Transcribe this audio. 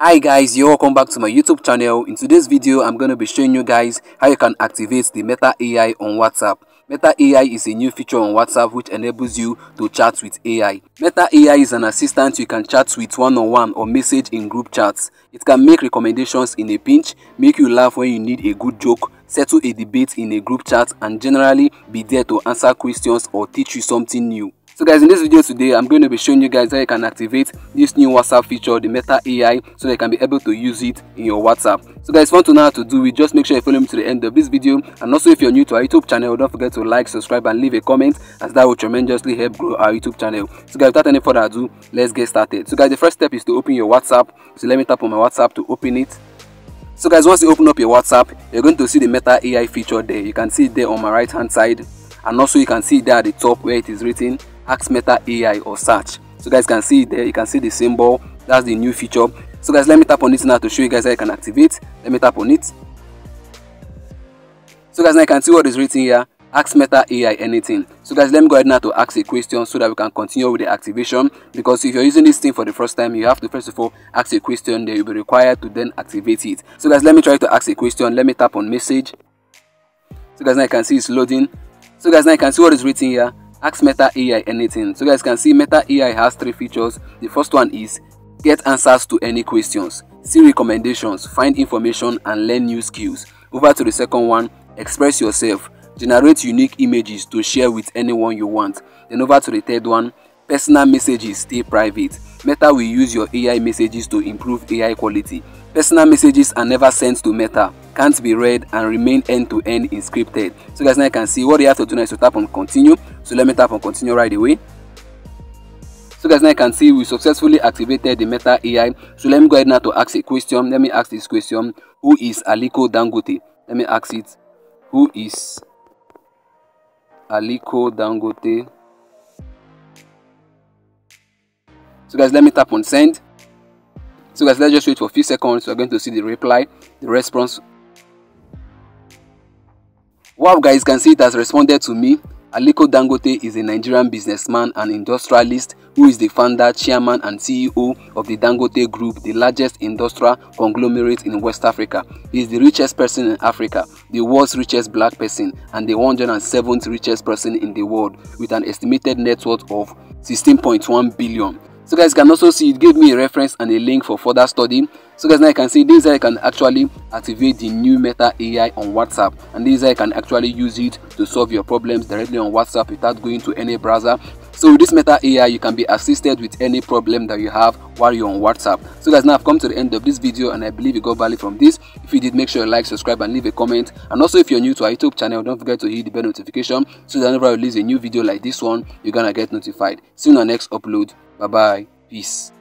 Hi guys, you're welcome back to my YouTube channel. In today's video, I'm going to be showing you guys how you can activate the Meta AI on WhatsApp. Meta AI is a new feature on WhatsApp which enables you to chat with AI. Meta AI is an assistant you can chat with one-on-one -on -one or message in group chats. It can make recommendations in a pinch, make you laugh when you need a good joke, settle a debate in a group chat and generally be there to answer questions or teach you something new. So guys, in this video today, I'm going to be showing you guys how you can activate this new WhatsApp feature, the Meta AI, so you can be able to use it in your WhatsApp. So guys, want to know how to do it, just make sure you follow me to the end of this video. And also, if you're new to our YouTube channel, don't forget to like, subscribe, and leave a comment, as that will tremendously help grow our YouTube channel. So guys, without any further ado, let's get started. So guys, the first step is to open your WhatsApp. So let me tap on my WhatsApp to open it. So guys, once you open up your WhatsApp, you're going to see the Meta AI feature there. You can see it there on my right hand side. And also you can see there at the top where it is written ask meta ai or search. So guys can see there. You can see the symbol. That's the new feature. So guys let me tap on it now to show you guys how you can activate. Let me tap on it. So guys now you can see what is written here. Ask meta ai anything. So guys let me go ahead now to ask a question so that we can continue with the activation. Because if you're using this thing for the first time you have to first of all ask a question. Then you'll be required to then activate it. So guys let me try to ask a question. Let me tap on message. So guys now you can see it's loading. So guys now you can see what is written here ask Meta AI anything. So guys can see Meta AI has three features. The first one is get answers to any questions, see recommendations, find information and learn new skills. Over to the second one, express yourself, generate unique images to share with anyone you want. Then over to the third one, personal messages stay private. Meta will use your AI messages to improve AI quality. Personal messages are never sent to Meta, can't be read and remain end-to-end -end encrypted. So guys now you can see what you have to do now is to tap on continue. So let me tap on continue right away. So guys now you can see we successfully activated the meta ai so let me go ahead now to ask a question. Let me ask this question. Who is aliko dangote? Let me ask it. Who is aliko dangote so guys let me tap on send so guys let's just wait for a few seconds we're going to see the reply the response wow guys you can see it has responded to me Aliko Dangote is a Nigerian businessman and industrialist who is the founder, chairman and CEO of the Dangote Group, the largest industrial conglomerate in West Africa. He is the richest person in Africa, the world's richest black person and the 107th richest person in the world with an estimated net worth of 16.1 billion. So guys you can also see it gave me a reference and a link for further study. So guys now you can see this is how you can actually activate the new Meta AI on WhatsApp and this is how you can actually use it to solve your problems directly on WhatsApp without going to any browser. So with this Meta AI you can be assisted with any problem that you have while you're on WhatsApp. So guys now I've come to the end of this video and I believe you got value from this. If you did make sure you like, subscribe and leave a comment and also if you're new to our YouTube channel don't forget to hit the bell notification so that whenever I release a new video like this one you're gonna get notified. See you in next upload. Bye-bye. Peace.